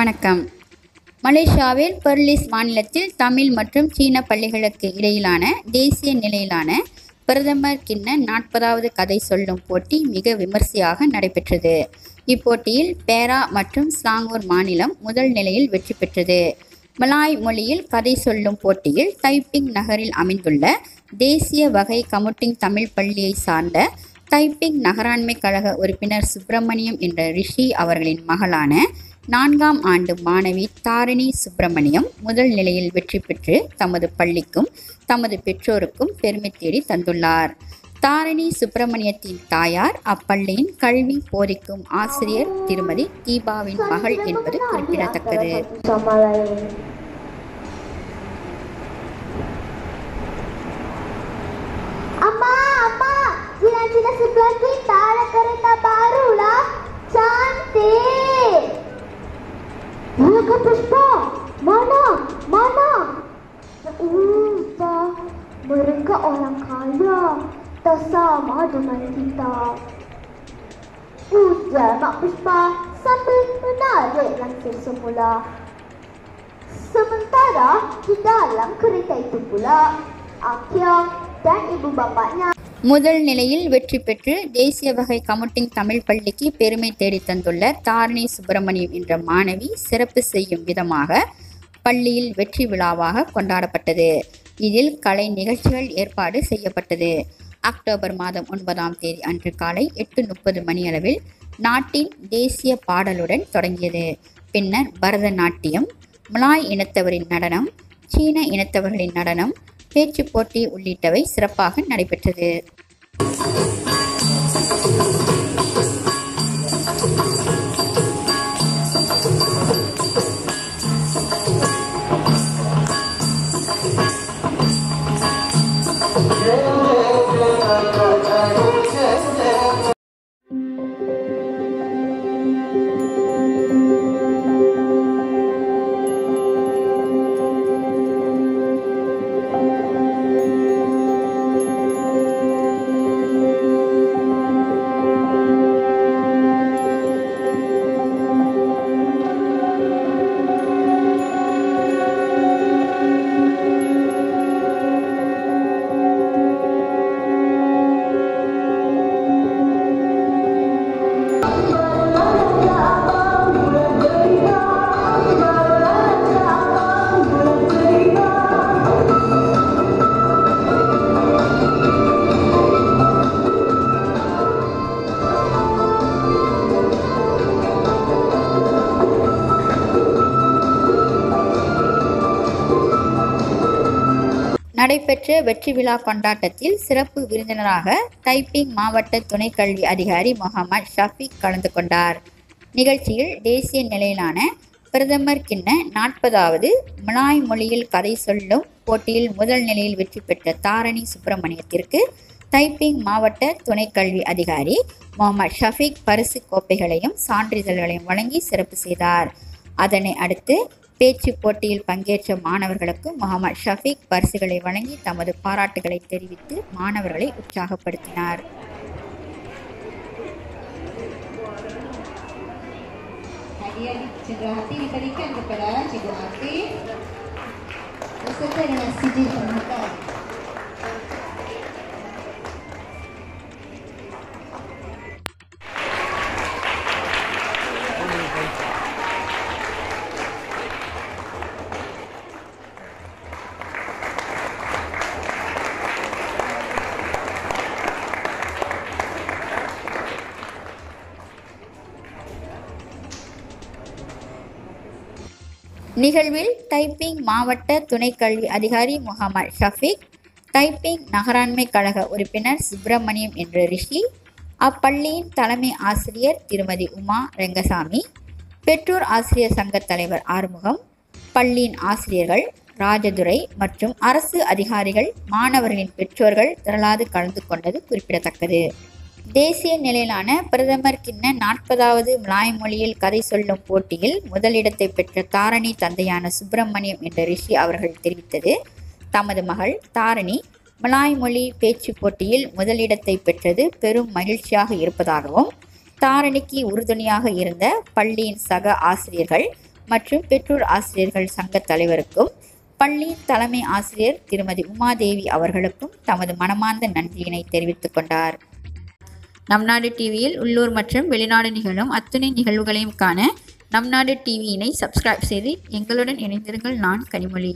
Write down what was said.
வணக்கம். மலேசியாவில் பெர்லிஸ் மாநிலத்தில் தமிழ் மற்றும் சீன பள்ளிகளுக்கு இடையிலான தேசிய நிலையிலான பிரதமர் கிண்ண நாற்பதாவது கதை சொல்லும் போட்டி மிக விமர்சையாக நடைபெற்றது. இப்போட்டியில் பேரா மற்றும் ஸ்லாங்கூர் மாநிலம் முதல் நிலையில் வெற்றி பெற்றது. மலாய் மொழியில் கதை சொல்லும் போட்டியில் தைப்பிங் நகரில் அமைந்துள்ள தேசிய வகை கமுட்டிங் தமிழ் பள்ளியை சார்ந்த தைப்பிங் நகராண்மை கழக உறுப்பினர் சுப்பிரமணியம் என்ற ரிஷி அவர்களின் மகளான நான்காம் ஆண்டு மாணவி தாரிணி சுப்பிரமணியம் முதல் நிலையில் வெற்றி பெற்று தமது பள்ளிக்கும் தமது பெற்றோருக்கும் பெருமை தேடி தந்துள்ளார். தாரிணி சுப்பிரமணியத்தின் தாயார் அப்பள்ளியின் கல்வி போதிக்கும் ஆசிரியர் திருமதி தீபாவின் மகள் என்பது குறிப்பிடத்தக்கது. Puspa? Mana? Mana? Entah. Mereka orang kaya. Tak sama dengan kita. Ujar Mak Puspa sambil menarik langsir semula. Sementara di dalam kereta itu pula, Akyong dan ibu bapaknya முதல் நிலையில் வெற்றி பெற்று தேசிய வகை கமுட்டிங் தமிழ் பள்ளிக்கு பெருமை தேடி தந்துள்ள தாரிணி சுப்பிரமணியம் என்ற மாணவி சிறப்பு செய்யும் விதமாக பள்ளியில் வெற்றி விழாவாக கொண்டாடப்பட்டது. இதில் கலை நிகழ்ச்சிகள் ஏற்பாடு செய்யப்பட்டது. அக்டோபர் மாதம் ஒன்பதாம் தேதி அன்று காலை எட்டு முப்பது மணியளவில் நாட்டின் தேசிய பாடலுடன் தொடங்கியது. பின்னர் பரதநாட்டியம் மலாய் இனத்தவரின் நடனம் சீன இனத்தவர்களின் நடனம் பேச்சுப் போட்டி உள்ளிட்டவை சிறப்பாக நடைபெற்றது. நடைபெற்ற வெற்றி விழா கொண்டாட்டத்தில் சிறப்பு விருந்தினராக தைப்பிங் மாவட்ட துணை கல்வி அதிகாரி முகமது ஷஃபிக் கலந்து கொண்டார். நிகழ்ச்சியில் தேசிய நிலையிலான பிரதமர் கிண்ண நாற்பதாவது மலாய் மொழியில் கதை சொல்லும் போட்டியில் முதல் நிலையில் வெற்றி பெற்ற தாரணி சுப்பிரமணியத்திற்கு தைப்பிங் மாவட்ட துணை கல்வி அதிகாரி முகமது ஷஃபீக் பரிசு கோப்பைகளையும் சான்றிதழ்களையும் வழங்கி சிறப்பு செய்தார். அதனை அடுத்து பேச்சு போட்டியில் பங்கேற்ற மாணவர்களுக்கு முகமது ஷஃபீக் பரிசுகளை வழங்கி தமது பாராட்டுகளை தெரிவித்து மாணவர்களை உற்சாகப்படுத்தினார் Hadiah diberikan kepada Cikgu Atif beserta dengan sijil pernikahan. நிகழ்வில் தைப்பிங் மாவட்ட துணை கல்வி அதிகாரி முகமது ஷஃபிக் தைப்பிங் நகராண்மை கழக உறுப்பினர் சுப்பிரமணியம் என்ற ரிஷி அப்பள்ளியின் தலைமை ஆசிரியர் திருமதி உமா ரெங்கசாமி பெற்றோர் ஆசிரியர் சங்க தலைவர் ஆறுமுகம் பள்ளியின் ஆசிரியர்கள் ராஜதுரை மற்றும் அரசு அதிகாரிகள் மாணவர்களின் பெற்றோர்கள் திரளாது கலந்து கொண்டது குறிப்பிடத்தக்கது. தேசிய நிலையிலான பிரதமர் கிண்ண நாற்பதாவது மலாய் மொழியில் கதை சொல்லும் போட்டியில் முதலிடத்தை பெற்ற தாரணி தந்தையான சுப்பிரமணியம் என்ற ரிஷி அவர்கள் தெரிவித்தது. தமது மகள் தாரணி மலாய் மொழி பேச்சு போட்டியில் முதலிடத்தை பெற்றது பெரும் மகிழ்ச்சியாக இருப்பதாகவும் தாரணிக்கு உறுதுணையாக இருந்த பள்ளியின் சக ஆசிரியர்கள் மற்றும் பெற்றோர் ஆசிரியர்கள் சங்க தலைவருக்கும் பள்ளியின் தலைமை ஆசிரியர் திருமதி உமாதேவி அவர்களுக்கும் தமது மனமார்ந்த நன்றியினை தெரிவித்துக் கொண்டார். நம் நாடு டிவியில் உள்ளூர் மற்றும் வெளிநாடு நிகழும் அத்துணை நிகழ்வுகளையும் காண நம் நாடு டிவியினை சப்ஸ்கிரைப் செய்து எங்களுடன் இணைந்திருங்கள் நான் கனிமொழி.